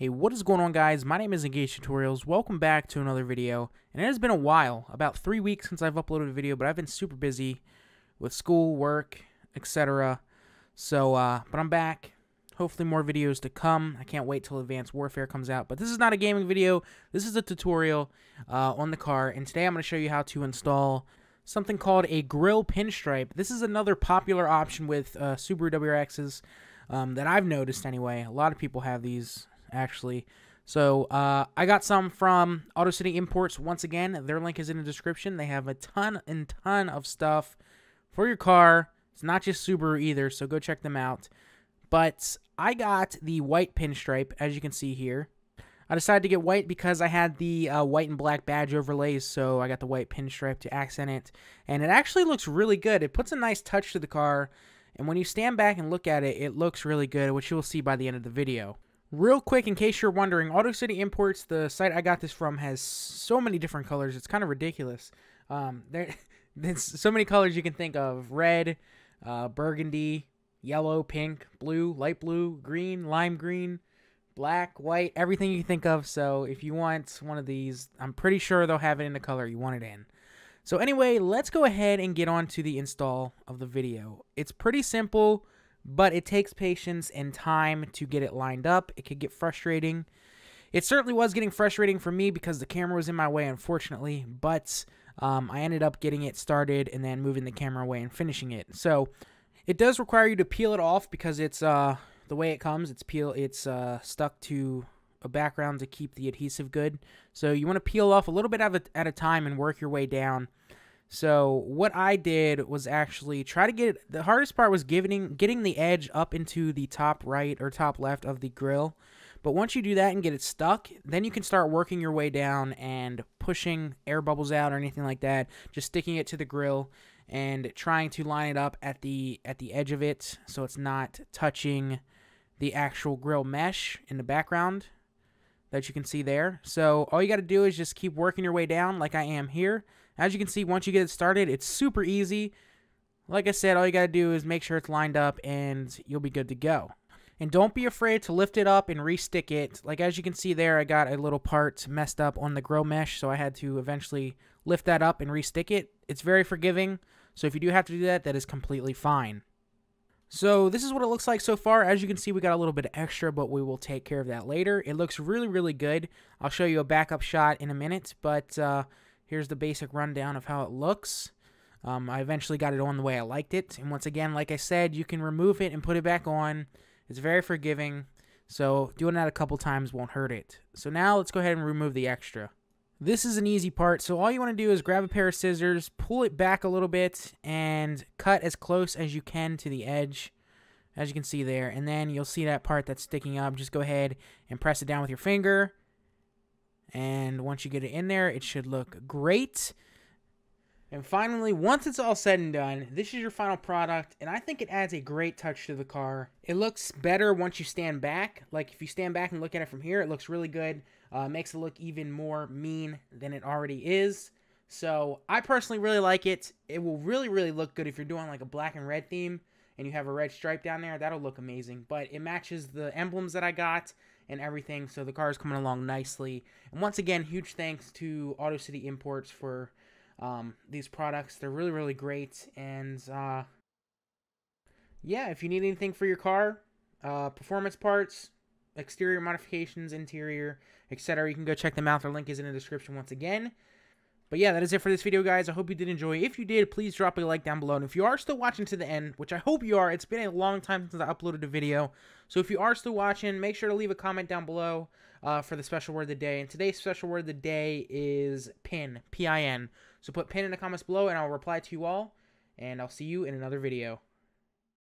Hey, what is going on guys? My name is Engage Tutorials. Welcome back to another video. And it has been a while, about three weeks since I've uploaded a video, but I've been super busy with school, work, etc. So, uh, but I'm back. Hopefully more videos to come. I can't wait till Advanced Warfare comes out. But this is not a gaming video. This is a tutorial uh, on the car. And today I'm going to show you how to install something called a grill pinstripe. This is another popular option with uh, Subaru WRXs um, that I've noticed anyway. A lot of people have these actually. So uh, I got some from Auto City Imports. Once again, their link is in the description. They have a ton and ton of stuff for your car. It's not just Subaru either, so go check them out. But I got the white pinstripe, as you can see here. I decided to get white because I had the uh, white and black badge overlays, so I got the white pinstripe to accent it. And it actually looks really good. It puts a nice touch to the car, and when you stand back and look at it, it looks really good, which you will see by the end of the video. Real quick, in case you're wondering, Auto City Imports, the site I got this from, has so many different colors. It's kind of ridiculous. Um, there, there's so many colors you can think of: red, uh, burgundy, yellow, pink, blue, light blue, green, lime green, black, white, everything you think of. So if you want one of these, I'm pretty sure they'll have it in the color you want it in. So anyway, let's go ahead and get on to the install of the video. It's pretty simple but it takes patience and time to get it lined up. It could get frustrating. It certainly was getting frustrating for me because the camera was in my way, unfortunately, but um, I ended up getting it started and then moving the camera away and finishing it. So it does require you to peel it off because it's uh, the way it comes. It's peel. It's uh, stuck to a background to keep the adhesive good. So you want to peel off a little bit at a, at a time and work your way down. So what I did was actually try to get the hardest part was getting getting the edge up into the top right or top left of the grill. But once you do that and get it stuck, then you can start working your way down and pushing air bubbles out or anything like that, just sticking it to the grill and trying to line it up at the at the edge of it so it's not touching the actual grill mesh in the background that you can see there. So all you got to do is just keep working your way down like I am here as you can see, once you get it started, it's super easy. Like I said, all you got to do is make sure it's lined up and you'll be good to go. And don't be afraid to lift it up and restick it. Like as you can see there, I got a little part messed up on the grow mesh, so I had to eventually lift that up and restick it. It's very forgiving, so if you do have to do that, that is completely fine. So this is what it looks like so far. As you can see, we got a little bit extra, but we will take care of that later. It looks really, really good. I'll show you a backup shot in a minute, but uh, Here's the basic rundown of how it looks. Um, I eventually got it on the way I liked it. And once again, like I said, you can remove it and put it back on. It's very forgiving. So doing that a couple times won't hurt it. So now let's go ahead and remove the extra. This is an easy part. So all you want to do is grab a pair of scissors, pull it back a little bit, and cut as close as you can to the edge. As you can see there. And then you'll see that part that's sticking up. Just go ahead and press it down with your finger and once you get it in there, it should look great. And finally, once it's all said and done, this is your final product, and I think it adds a great touch to the car. It looks better once you stand back. Like, if you stand back and look at it from here, it looks really good. Uh, makes it look even more mean than it already is. So, I personally really like it. It will really, really look good if you're doing, like, a black and red theme, and you have a red stripe down there. That'll look amazing. But it matches the emblems that I got, and everything. So the car is coming along nicely. And once again, huge thanks to Auto City Imports for um, these products. They're really, really great. And uh, yeah, if you need anything for your car, uh, performance parts, exterior modifications, interior, etc., you can go check them out. Their link is in the description once again. But yeah, that is it for this video, guys. I hope you did enjoy. If you did, please drop a like down below. And if you are still watching to the end, which I hope you are, it's been a long time since I uploaded a video. So if you are still watching, make sure to leave a comment down below uh, for the special word of the day. And today's special word of the day is PIN, P-I-N. So put PIN in the comments below, and I'll reply to you all. And I'll see you in another video.